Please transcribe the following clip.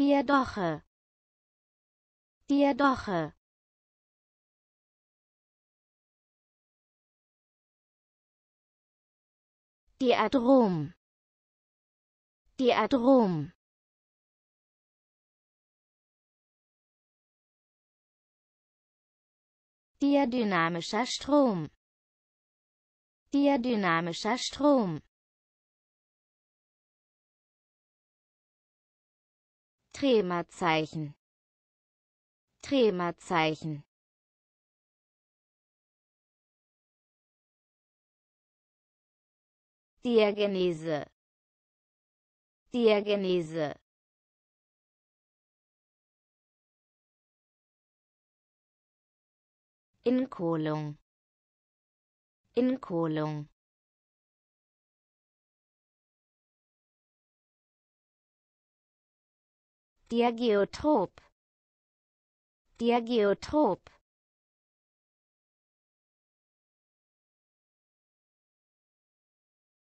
Diadoche. Diadoche. Diadrom. Diadrom. Diadynamischer Strom. Diadynamischer Strom. Tremazeichen. Tremazeichen. Diagenese. Diagenese. Inkohlung. Inkohlung. Diageotrop. Diageotrop.